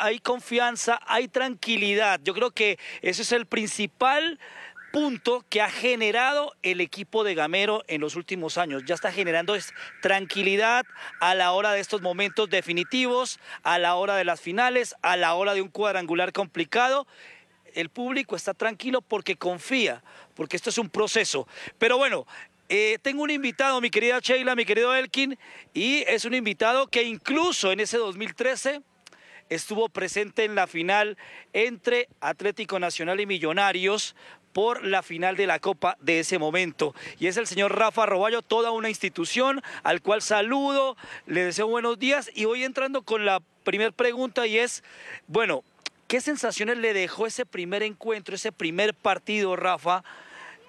hay confianza, hay tranquilidad. Yo creo que ese es el principal punto que ha generado el equipo de Gamero en los últimos años. Ya está generando tranquilidad a la hora de estos momentos definitivos, a la hora de las finales, a la hora de un cuadrangular complicado. El público está tranquilo porque confía, porque esto es un proceso. Pero bueno, eh, tengo un invitado, mi querida Sheila, mi querido Elkin, y es un invitado que incluso en ese 2013 estuvo presente en la final entre Atlético Nacional y Millonarios por la final de la Copa de ese momento. Y es el señor Rafa Roballo, toda una institución al cual saludo, le deseo buenos días y voy entrando con la primera pregunta y es, bueno, ¿qué sensaciones le dejó ese primer encuentro, ese primer partido, Rafa,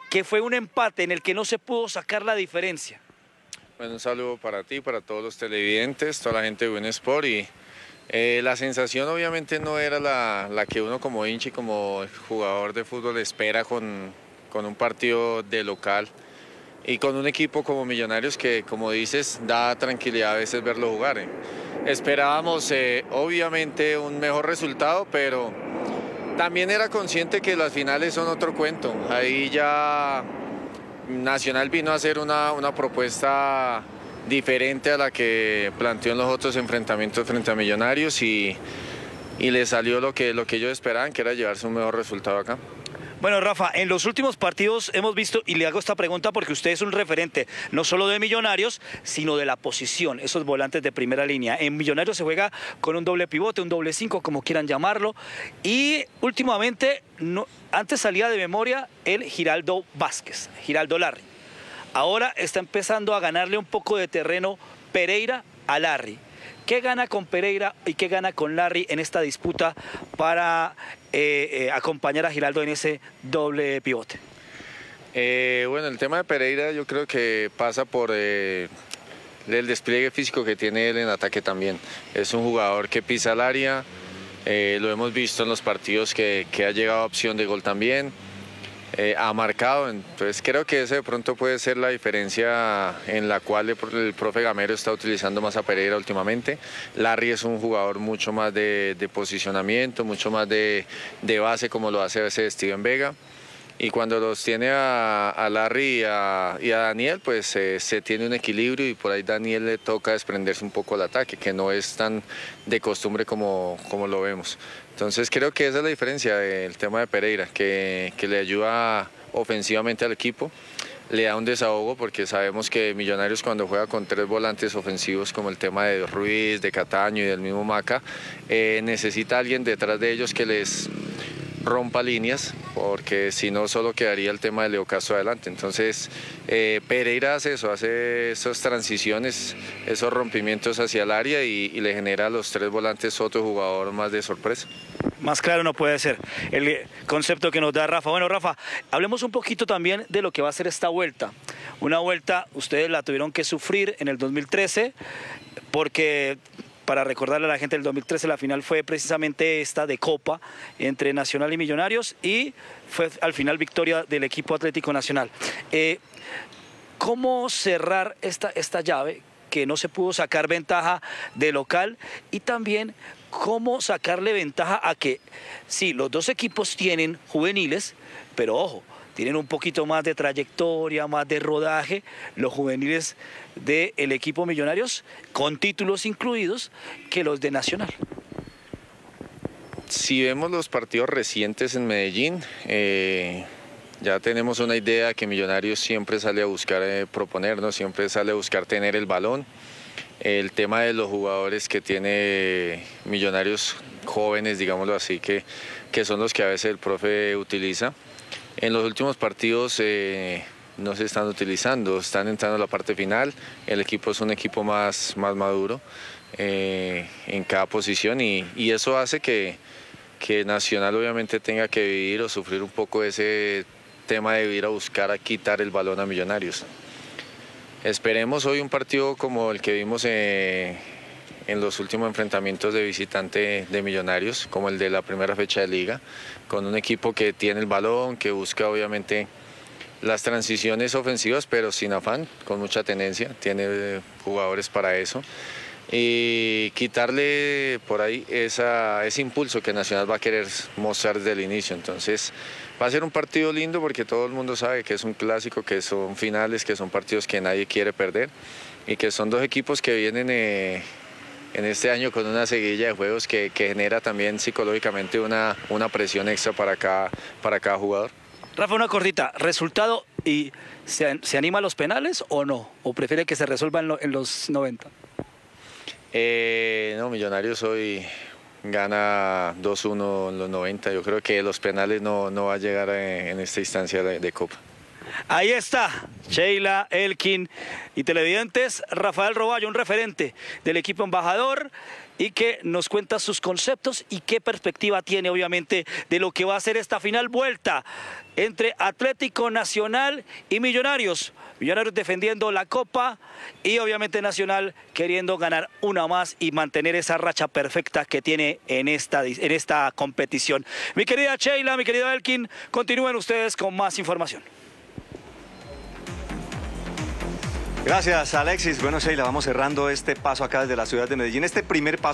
que fue un empate en el que no se pudo sacar la diferencia? Bueno, un saludo para ti, para todos los televidentes, toda la gente de Sport y eh, la sensación obviamente no era la, que uno como hincha como jugador de fútbol espera con, un partido de local y con un equipo como Millonarios que como dices da tranquilidad a veces verlo jugar. ¿eh? Esperábamos eh, obviamente un mejor resultado, pero también era consciente que las finales son otro cuento. Ahí ya Nacional vino a hacer una, una propuesta diferente a la que planteó en los otros enfrentamientos frente a Millonarios y, y le salió lo que, lo que ellos esperaban, que era llevarse un mejor resultado acá. Bueno, Rafa, en los últimos partidos hemos visto, y le hago esta pregunta porque usted es un referente no solo de Millonarios, sino de la posición, esos volantes de primera línea. En Millonarios se juega con un doble pivote, un doble cinco, como quieran llamarlo, y últimamente, antes salía de memoria el Giraldo Vázquez, Giraldo Larry. Ahora está empezando a ganarle un poco de terreno Pereira a Larry. ¿Qué gana con Pereira y qué gana con Larry en esta disputa para eh, eh, acompañar a Giraldo en ese doble pivote? Eh, bueno, el tema de Pereira yo creo que pasa por el despliegue físico que tiene él en ataque también. Es un jugador que pisa el área, lo hemos visto en los partidos que, que ha llegado a opción de gol también. Eh, ha marcado. Entonces creo que ese de pronto puede ser la diferencia en la cual el, profe Gamero está utilizando más a Pereira últimamente. Larry es un jugador mucho más de, posicionamiento, mucho más de, base como lo hace a veces Steven Vega. Y cuando los tiene a, Larry y a, Daniel, pues eh, se tiene un equilibrio y por ahí Daniel le toca desprenderse un poco el ataque, que no es tan de costumbre como, como lo vemos. Entonces creo que esa es la diferencia del tema de Pereira, que, le ayuda ofensivamente al equipo, le da un desahogo porque sabemos que Millonarios cuando juega con tres volantes ofensivos como el tema de Ruiz, de Cataño y del mismo Maca, eh, necesita alguien detrás de ellos que les rompa líneas, porque si no solo quedaría el tema de Leo Castro adelante. Entonces, eh, Pereira hace eso, hace esas transiciones, esos rompimientos hacia el área y, le genera a los tres volantes otro jugador más de sorpresa. Más claro no puede ser el concepto que nos da Rafa. Bueno, Rafa, hablemos un poquito también de lo que va a ser esta vuelta. Una vuelta, ustedes la tuvieron que sufrir en el 2013 porque para recordarle a la gente, el 2013 la final fue precisamente esta de Copa entre Nacional y Millonarios y fue al final victoria del equipo Atlético Nacional. Eh, ¿Cómo cerrar esta, esta llave que no se pudo sacar ventaja de local y también cómo sacarle ventaja a que sí, los dos equipos tienen juveniles, pero ojo, tienen un poquito más de trayectoria, más de rodaje, los juveniles del equipo Millonarios, con títulos incluidos, que los de Nacional. Si vemos los partidos recientes en Medellín, eh, ya tenemos una idea que Millonarios siempre sale a buscar eh, proponernos, siempre sale a buscar tener el balón. El tema de los jugadores que tiene Millonarios jóvenes, digámoslo así, que, que son los que a veces el profe utiliza. En los últimos partidos eh, no se están utilizando, están entrando a la parte final, el equipo es un equipo más, más maduro eh, en cada posición y, eso hace que, que, Nacional obviamente tenga que vivir o sufrir un poco ese tema de ir a buscar a quitar el balón a Millonarios. Esperemos hoy un partido como el que vimos eh, en los últimos enfrentamientos de visitante de Millonarios, como el de la primera fecha de liga, con un equipo que tiene el balón, que busca obviamente las transiciones ofensivas, pero sin afán, con mucha tendencia, tiene jugadores para eso. y quitarle por ahí esa, ese impulso que Nacional va a querer mostrar desde el inicio. Entonces va a ser un partido lindo porque todo el mundo sabe que es un clásico, que son finales, que son partidos que nadie quiere perder y que son dos equipos que vienen eh, en este año con una seguilla de juegos que, que genera también psicológicamente una, una presión extra para cada, para cada jugador. Rafa, una cortita. ¿Resultado y se, se anima a los penales o no? ¿O prefiere que se resuelvan en, en los 90? Eh, no, Millonarios hoy gana 2-1 en los 90. Yo creo que los penales no, no va a llegar en, en esta instancia de, de Copa. Ahí está, Sheila, Elkin y televidentes, Rafael Roballo, un referente del equipo embajador y que nos cuenta sus conceptos y qué perspectiva tiene obviamente de lo que va a ser esta final vuelta entre Atlético Nacional y Millonarios. Millonarios defendiendo la Copa y obviamente Nacional queriendo ganar una más y mantener esa racha perfecta que tiene en esta, en esta competición. Mi querida Sheila, mi querido Elkin, continúen ustedes con más información. Gracias, Alexis. Bueno, Sheila, vamos cerrando este paso acá desde la ciudad de Medellín. Este primer paso.